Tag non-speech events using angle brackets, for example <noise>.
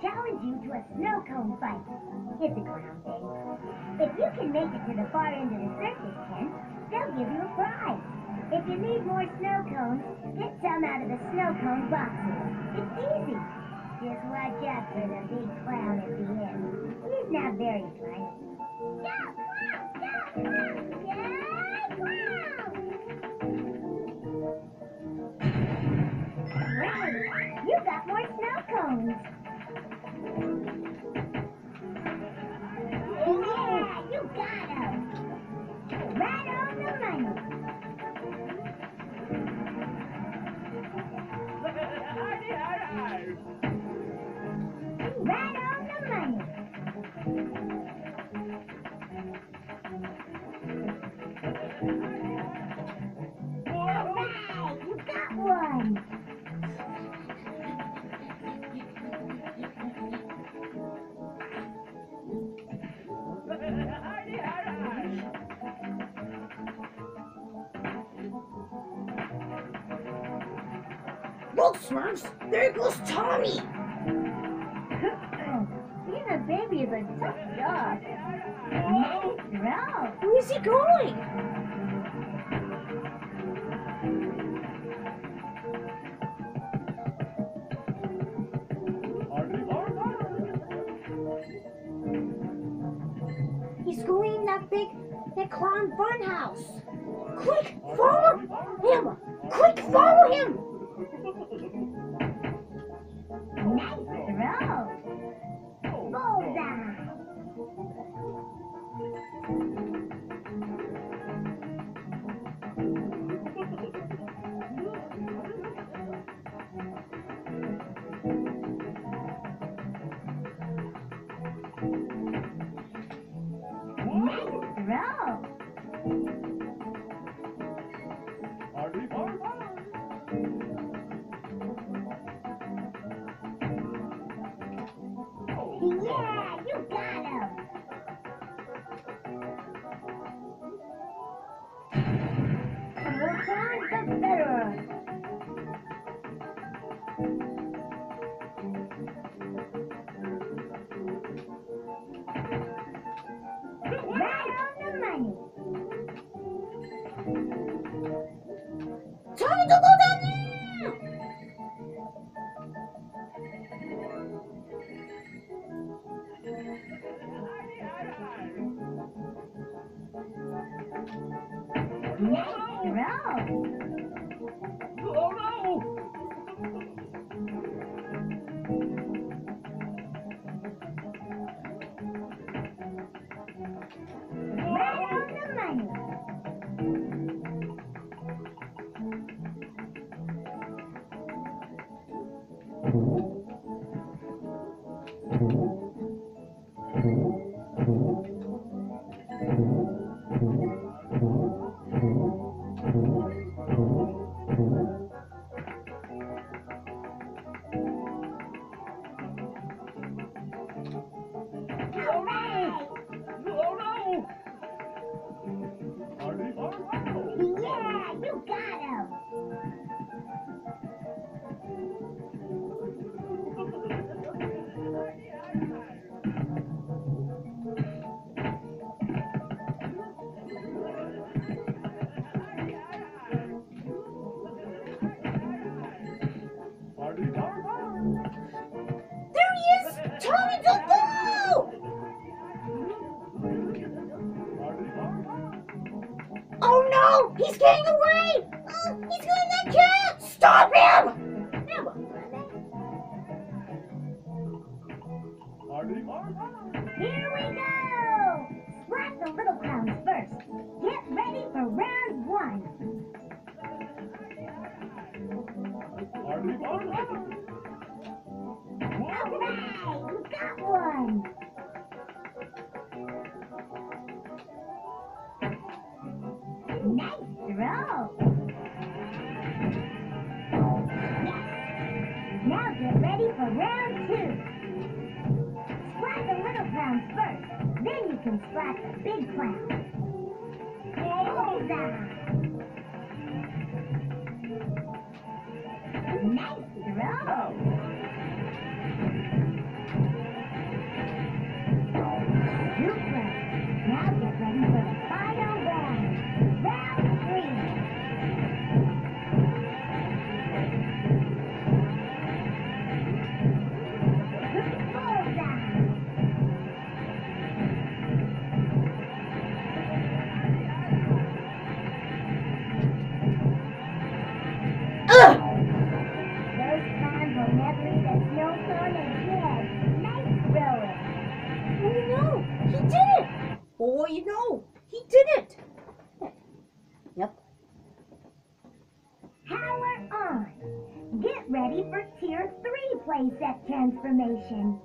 challenge you to a snow cone fight. It's a clown thing. If you can make it to the far end of the circus tent, they'll give you a prize. If you need more snow cones, get some out of the snow cone boxes. It's easy. Just watch out for the big clown at the end. He's not very funny. Yeah, clown! Yeah, clown! Yeah, clown! Right! You got more Look, Smurfs, there goes Tommy. <laughs> Being a baby is a tough job. Nice throw. Where is he going? He's going in that big, that clown fun house. Quick, follow him! Quick, follow him! Nice throw. Tchau. Oh, Throw. Right on the no! He's getting away! Oh, he's going that cat! Stop him! Here we go. Splat the little clowns first. Get ready for round one. Right, you got one. Throw. Now get ready for round two. Splat the little clowns first. Then you can splat the big clown. Bullseye. Get ready for Tier 3 playset transformation.